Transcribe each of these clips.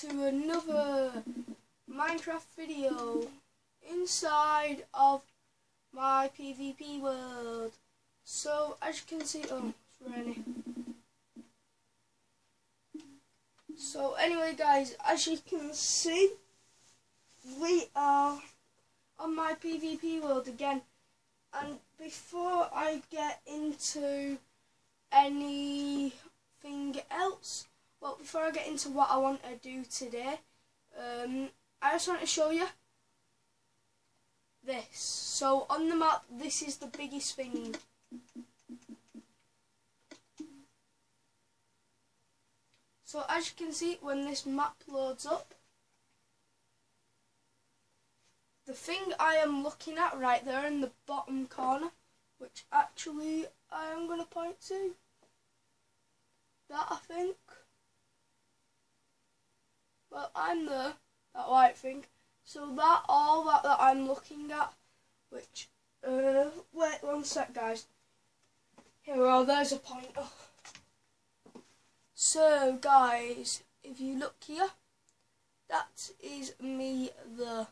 to another Minecraft video inside of my PvP world. So as you can see, oh, it's raining. So anyway guys, as you can see, we are on my PvP world again. And before I get into anything else, well, before I get into what I want to do today, um, I just want to show you this. So on the map, this is the biggest thing. So as you can see, when this map loads up, the thing I am looking at right there in the bottom corner, which actually I am going to point to, that I think well, I'm the that white thing. So that all that, that I'm looking at, which uh, wait one sec, guys. Here we are. There's a pointer. So, guys, if you look here, that is me the,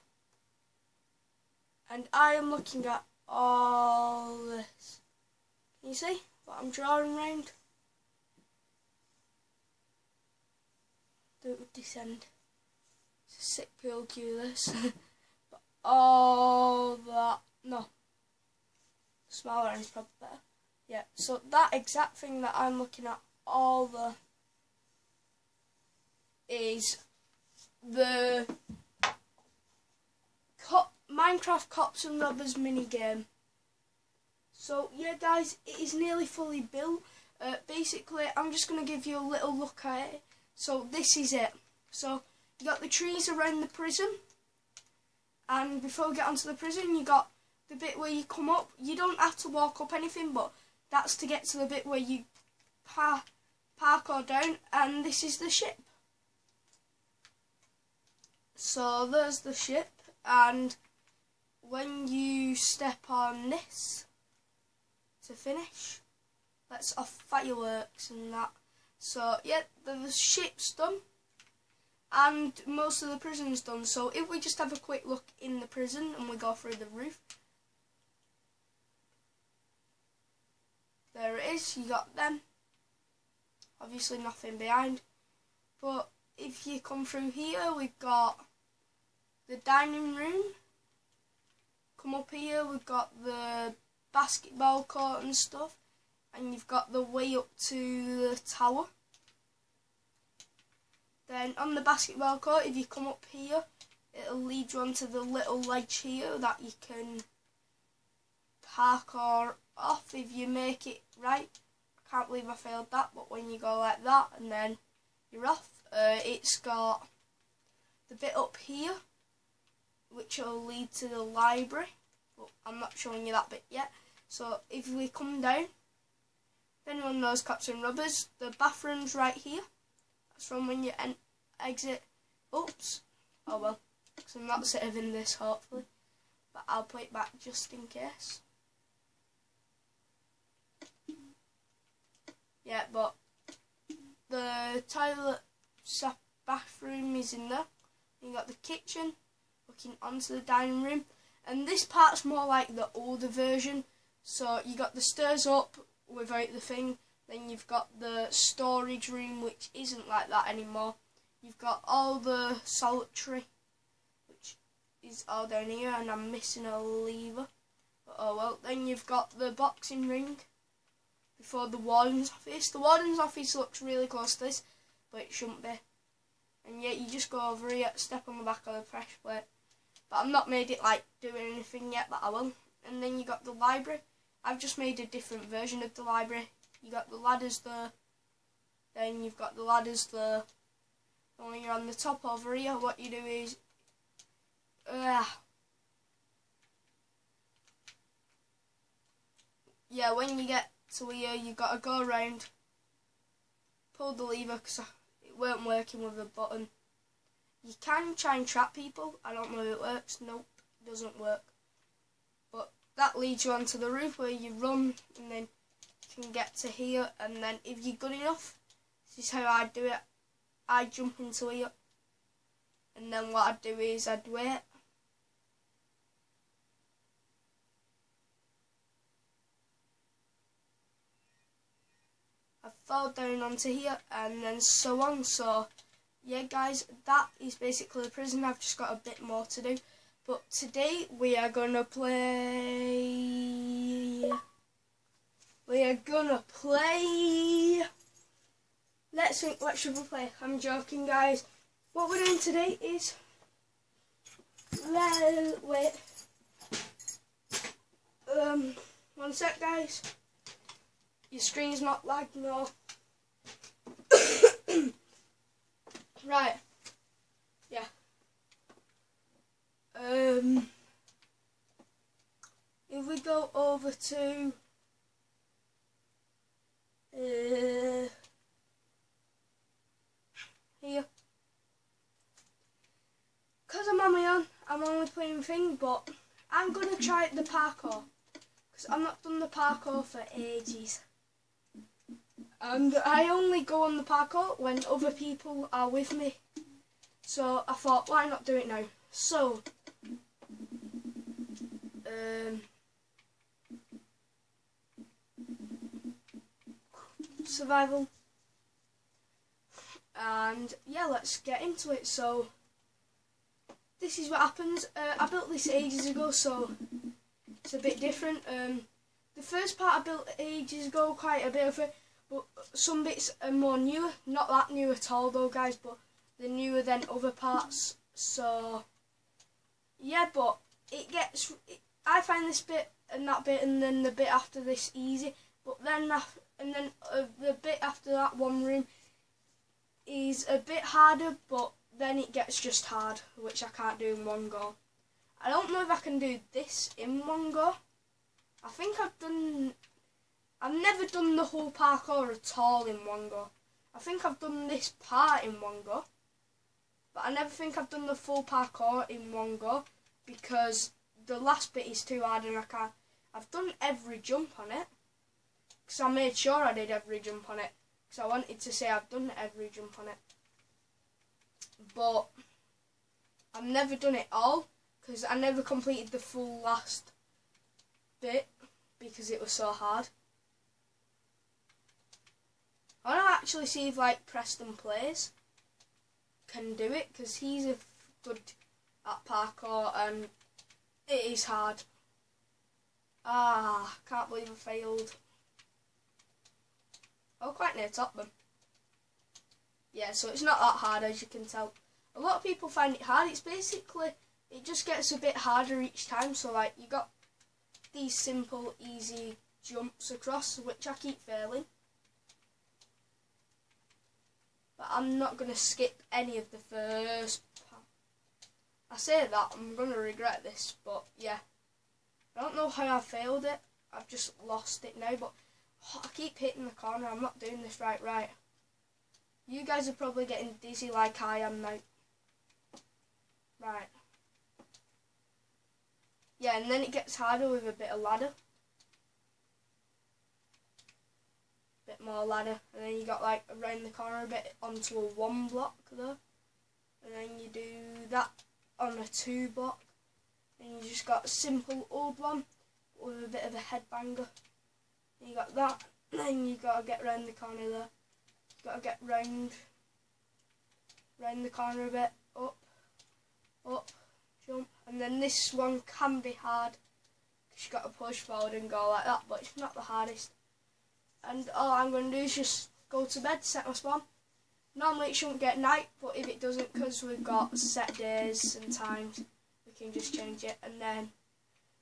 and I am looking at all this. Can you see what I'm drawing around? Do descend It's a sick pill cue but all that, no. Smaller end's probably better. Yeah, so that exact thing that I'm looking at, all the, is the cop, Minecraft Cops and Robbers minigame. So yeah guys, it is nearly fully built. Uh, basically, I'm just going to give you a little look at it. So this is it. So you got the trees around the prison. And before we get onto the prison, you got the bit where you come up. You don't have to walk up anything, but that's to get to the bit where you par parkour down. And this is the ship. So there's the ship. And when you step on this to finish, that's off fireworks and that. So yeah, the ship's done and most of the prison's done. So if we just have a quick look in the prison and we go through the roof. There it is, you got them. Obviously nothing behind. But if you come through here, we've got the dining room. Come up here, we've got the basketball court and stuff. And you've got the way up to the tower. Then on the basketball court, if you come up here, it'll lead you onto the little ledge here that you can parkour off if you make it right. I can't believe I failed that, but when you go like that and then you're off, uh, it's got the bit up here, which will lead to the library, but I'm not showing you that bit yet. So if we come down, if anyone knows Cops and Robbers, the bathroom's right here. That's from when you enter exit. Oops. Oh well, because I'm not saving this hopefully. But I'll put it back just in case. Yeah, but the toilet bathroom is in there. You got the kitchen looking onto the dining room. And this part's more like the older version. So you got the stairs up without the thing. Then you've got the storage room which isn't like that anymore. You've got all the solitary, which is all down here, and I'm missing a lever. But oh well. Then you've got the boxing ring before the warden's office. The warden's office looks really close to this, but it shouldn't be. And yet you just go over here, step on the back of the press plate. But I've not made it like doing anything yet, but I will. And then you got the library. I've just made a different version of the library. You got the ladders there. Then you've got the ladders there And when you're on the top over here, what you do is, uh, yeah, when you get to here, you got to go around, pull the lever because it weren't working with the button. You can try and trap people. I don't know if it works. Nope, it doesn't work. That leads you onto the roof where you run and then you can get to here. And then if you're good enough, this is how I do it. I jump into here and then what I'd do is I'd wait. I fall down onto here and then so on. So yeah guys, that is basically the prison. I've just got a bit more to do. But today we are gonna play we are gonna play Let's think what should we play? I'm joking guys. What we're doing today is well wait um one sec guys your screen's not lagging no right yeah um if we go over to uh, here because I'm on my own, I'm only playing thing, but I'm going to try the parkour. Because I've not done the parkour for ages. And I only go on the parkour when other people are with me. So I thought, why not do it now? So, um, survival. And yeah, let's get into it. So, this is what happens. Uh, I built this ages ago, so it's a bit different. Um, the first part I built ages ago, quite a bit of it, but some bits are more newer. Not that new at all, though, guys, but they're newer than other parts. So, yeah, but it gets. It, I find this bit and that bit, and then the bit after this easy. But then, and then uh, the bit after that one room is a bit harder, but then it gets just hard, which I can't do in one go. I don't know if I can do this in one go. I think I've done... I've never done the whole parkour at all in one go. I think I've done this part in one go. But I never think I've done the full parkour in one go because the last bit is too hard and I can't... I've done every jump on it. Because I made sure I did every jump on it. Because I wanted to say I've done every jump on it but I've never done it all because I never completed the full last bit because it was so hard. I want to actually see if like Preston plays can do it because he's a good at parkour and it is hard. Ah, can't believe I failed. Oh, quite near top them. Yeah, so it's not that hard as you can tell. A lot of people find it hard. It's basically, it just gets a bit harder each time. So like, you got these simple, easy jumps across, which I keep failing. But I'm not going to skip any of the first I say that, I'm going to regret this, but yeah. I don't know how I failed it. I've just lost it now, but oh, I keep hitting the corner. I'm not doing this right, right. You guys are probably getting dizzy like I am now. Right. Yeah, and then it gets harder with a bit of ladder. Bit more ladder. And then you got like around the corner a bit onto a one block there. And then you do that on a two block. And you just got a simple old one with a bit of a headbanger. You got that. Then you gotta get round the corner there. Got to get round, round the corner a bit, up, up, jump. And then this one can be hard because you got to push forward and go like that, but it's not the hardest. And all I'm going to do is just go to bed, set my spawn. Normally it shouldn't get night, but if it doesn't, because we've got set days and times, we can just change it. And then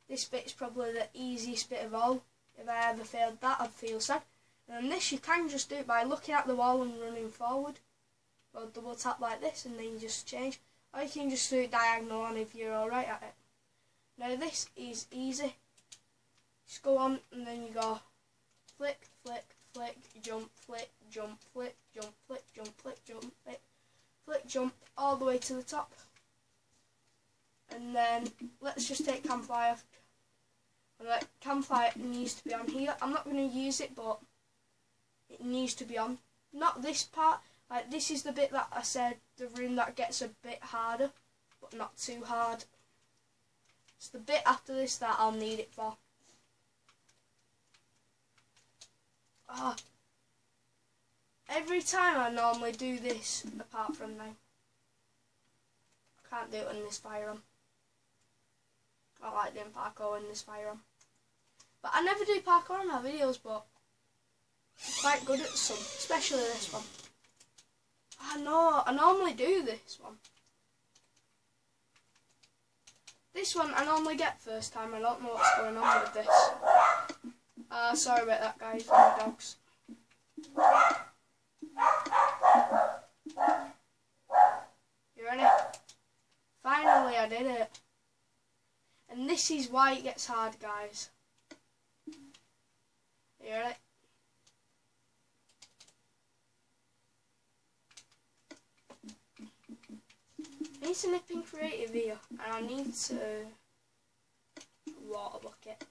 this bit's probably the easiest bit of all. If I ever failed that, I'd feel sad. And then this you can just do it by looking at the wall and running forward. Or double tap like this and then you just change. Or you can just do it diagonal on if you're alright at it. Now this is easy. Just go on and then you go flick, flick, flick, jump, flick, jump, flip, jump, flip, jump, flip, jump, flick, flick, jump, all the way to the top. And then let's just take campfire. And like campfire needs to be on here. I'm not going to use it, but it needs to be on. Not this part, Like this is the bit that I said, the room that gets a bit harder, but not too hard. It's the bit after this that I'll need it for. Ah. Every time I normally do this, apart from now. I can't do it in this firearm. I like doing parkour in this firearm. But I never do parkour in my videos, but I'm quite good at some, especially this one. I know, I normally do this one. This one I normally get first time, I don't know what's going on with this. Uh, sorry about that guys, my dogs. You ready? Finally I did it. And this is why it gets hard guys. You ready? I need to nip in creative here and I need to water bucket.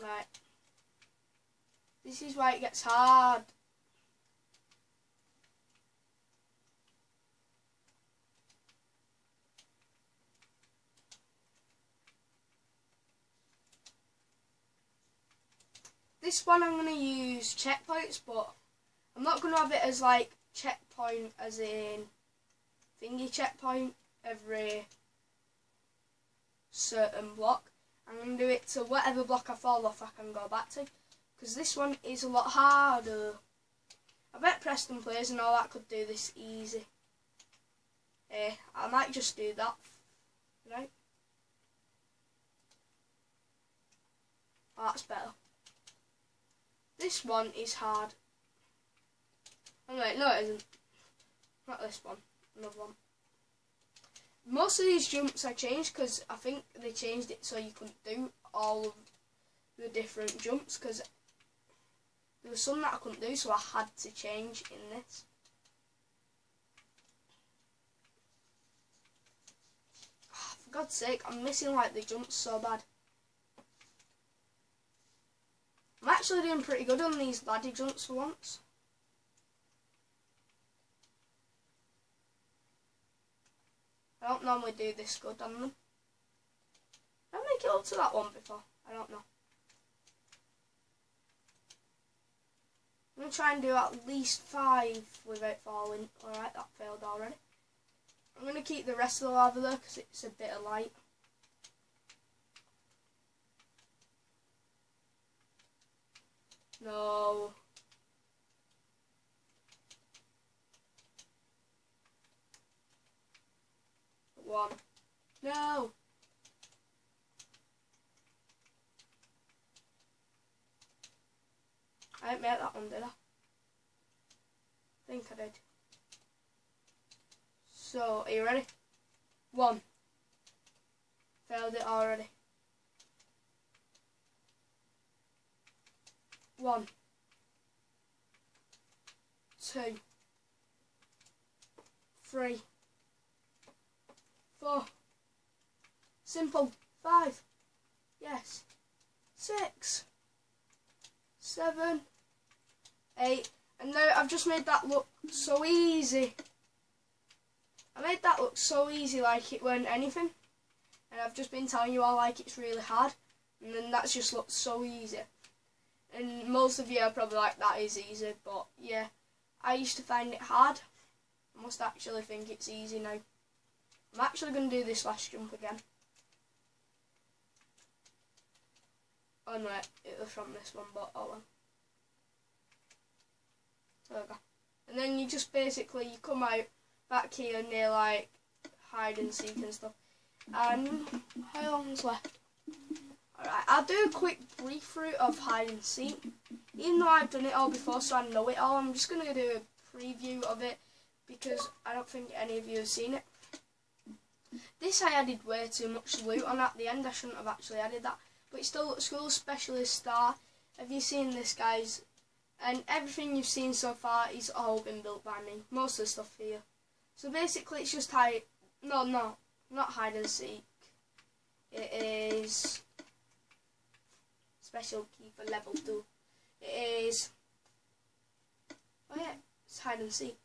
Right. This is why it gets hard. This one I'm going to use checkpoints, but I'm not going to have it as like checkpoint as in thingy checkpoint every certain block. I'm going to do it to whatever block I fall off I can go back to. Because this one is a lot harder. I bet Preston Plays and all that could do this easy. Eh, I might just do that. Right? Oh, that's better. This one is hard. Oh wait, no it isn't. Not this one. Another one. Most of these jumps I changed because I think they changed it so you couldn't do all of the different jumps because there was some that I couldn't do so I had to change in this. Oh, for God's sake, I'm missing like the jumps so bad. I'm actually doing pretty good on these laddie jumps for once. I don't normally do this good on them. Did I make it up to that one before? I don't know. I'm going to try and do at least five without falling. Alright, that failed already. I'm going to keep the rest of the lava there because it's a bit of light. No. One. No. I didn't make that one, did I? I think I did. So, are you ready? One. Failed it already. One. Two. Three. Four. Simple. Five. Yes. Six. Seven. Eight. And now I've just made that look so easy. I made that look so easy like it weren't anything. And I've just been telling you all like it's really hard. And then that's just looked so easy. And most of you are probably like, that is easy. But yeah, I used to find it hard. I must actually think it's easy now. I'm actually going to do this last jump again. Oh no, it was from this one, but oh well. There we go. And then you just basically, you come out back here near like hide and seek and stuff. And how long's left? Alright, I'll do a quick brief through of hide and seek. Even though I've done it all before, so I know it all, I'm just going to do a preview of it because I don't think any of you have seen it. This I added way too much loot on at the end. I shouldn't have actually added that. But it still cool. Specialist star. Have you seen this, guys? And everything you've seen so far is all been built by me. Most of the stuff here. So basically, it's just hide. No, no, not hide and seek. It is special key for level two. it is. Oh yeah, it's hide and seek.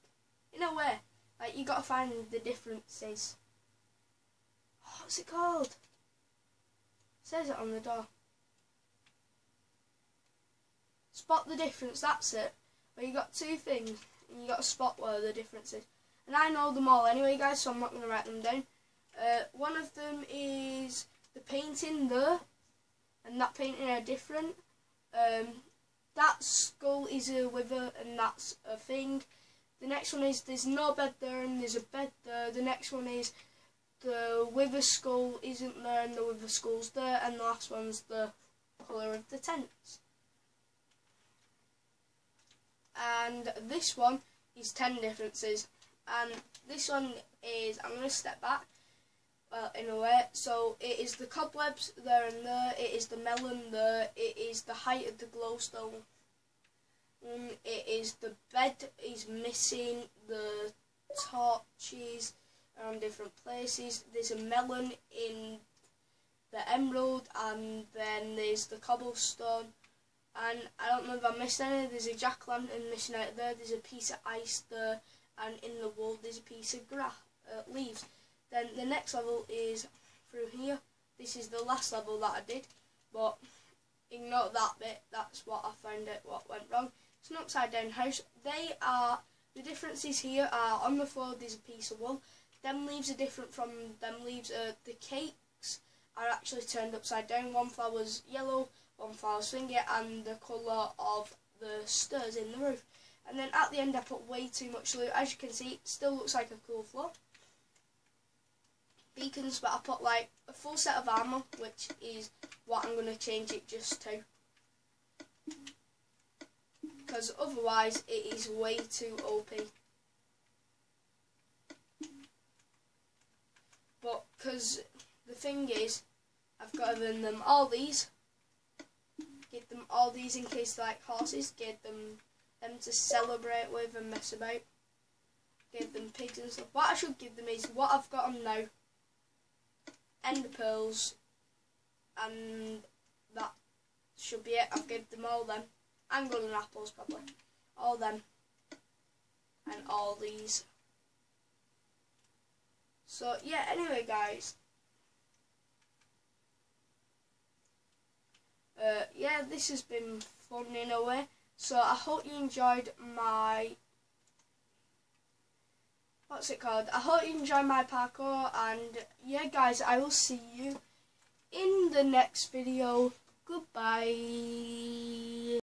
In a way, like you gotta find the differences. Oh, what's it called? It says it on the door. Spot the difference. That's it. Where you got two things, and you got to spot where the difference is. And I know them all anyway, guys, so I'm not to write them down. Uh, one of them is the painting there, and that painting are different. Um, that skull is a wither, and that's a thing. The next one is there's no bed there, and there's a bed there. The next one is the wither skull isn't there, and the wither skull's there. And the last one's the colour of the tents. And this one is 10 differences and this one is I'm going to step back well in a way. So it is the cobwebs there and there it is the melon there it is the height of the glowstone. Um, it is the bed is missing the torches around different places. There's a melon in the emerald and then there's the cobblestone. And I don't know if I missed any there's a jack-lantern missing out there there's a piece of ice there and in the wall there's a piece of grass, uh, leaves. Then the next level is through here. This is the last level that I did, but ignore that bit. That's what I found out what went wrong. It's an upside down house. They are the differences here are on the floor. There's a piece of wool. Them leaves are different from them leaves. Uh, the cakes are actually turned upside down. One flower's yellow, one flower's finger, and the colour of the stairs in the roof. And then at the end I put way too much loot. As you can see, it still looks like a cool floor. Beacons, but I put like a full set of armour, which is what I'm going to change it just to. Because otherwise it is way too OP. But because the thing is, I've given them all these. Get them all these in case they like horses. Get them them to celebrate with and mess about. Give them pigs and stuff. What I should give them is what I've got them now. Ender pearls. And that should be it. I've given them all them. And golden apples probably. All them. And all these. So yeah, anyway guys. Uh, yeah, this has been fun in a way. So I hope you enjoyed my what's it called? I hope you enjoyed my parkour and yeah guys I will see you in the next video. Goodbye.